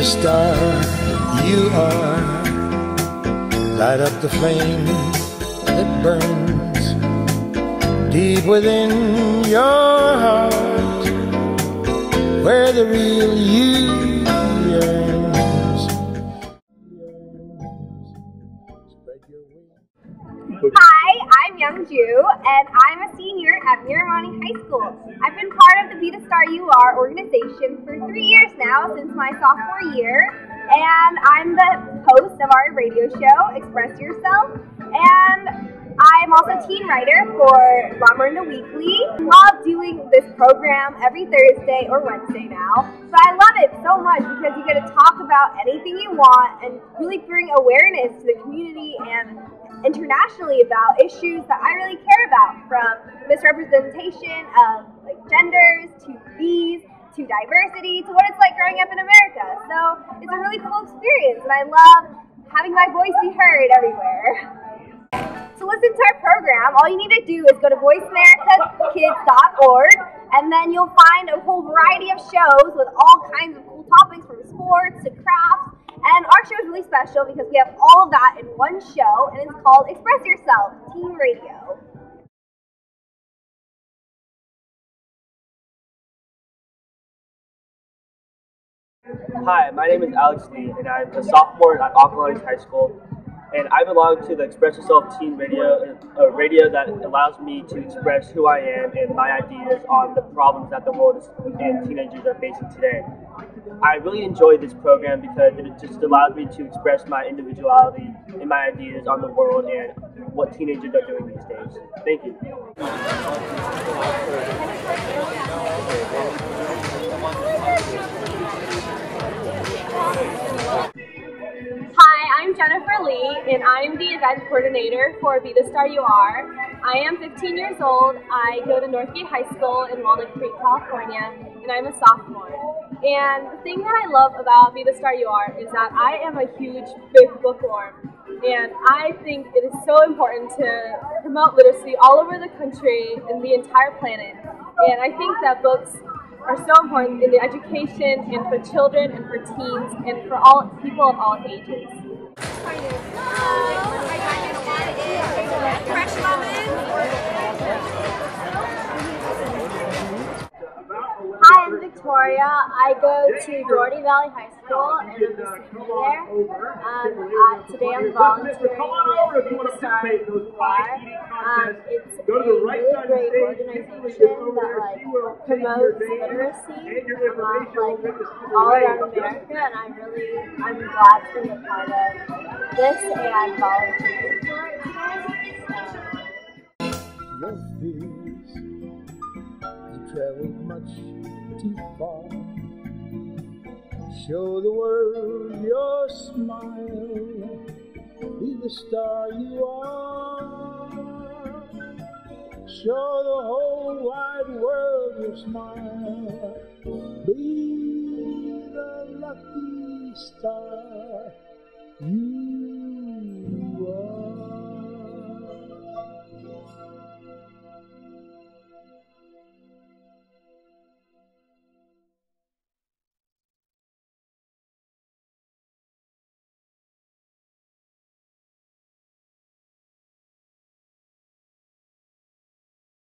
the star you are. Light up the flame that burns deep within your heart, where the real you Young Ju, and I'm a senior at Miramonte High School. I've been part of the Be the Star You Are organization for three years now, since my sophomore year, and I'm the host of our radio show, Express Yourself, and I'm also a teen writer for Lamorinda Weekly. Love doing this program every Thursday or Wednesday now. So I love it so much because you get to talk about anything you want and really bring awareness to the community and internationally about issues that I really care about, from misrepresentation of like genders to bees to diversity to what it's like growing up in America. So it's a really cool experience, and I love having my voice be heard everywhere. To listen to our program, all you need to do is go to voiceamericakids.org and then you'll find a whole variety of shows with all kinds of cool topics from sports to crafts. And our show is really special because we have all of that in one show and it's called Express Yourself Teen Radio. Hi, my name is Alex Lee, and I'm a sophomore at Acalanes High School. And I belong to the Express Yourself Teen Radio, a radio that allows me to express who I am and my ideas on the problems that the world and teenagers are facing today. I really enjoy this program because it just allows me to express my individuality and my ideas on the world and what teenagers are doing these days. Thank you. Jennifer Lee, and I'm the event coordinator for Be the Star You Are. I am 15 years old. I go to Northgate High School in Walnut Creek, California, and I'm a sophomore. And the thing that I love about Be the Star You Are is that I am a huge big bookworm. And I think it is so important to promote literacy all over the country and the entire planet. And I think that books are so important in the education and for children and for teens and for all people of all ages. Hi, Victoria. I go to Dougherty Valley High School and I'm a senior there. Um, uh, today I'm volunteering with Be the Star You Are. Um, it's a really great organization that like promotes literacy um, like all around America, and I'm really I'm glad to be a part of this and volunteering for it. So. Show the world your smile. Be the star you are. Show the whole wide world your smile. Be the lucky star.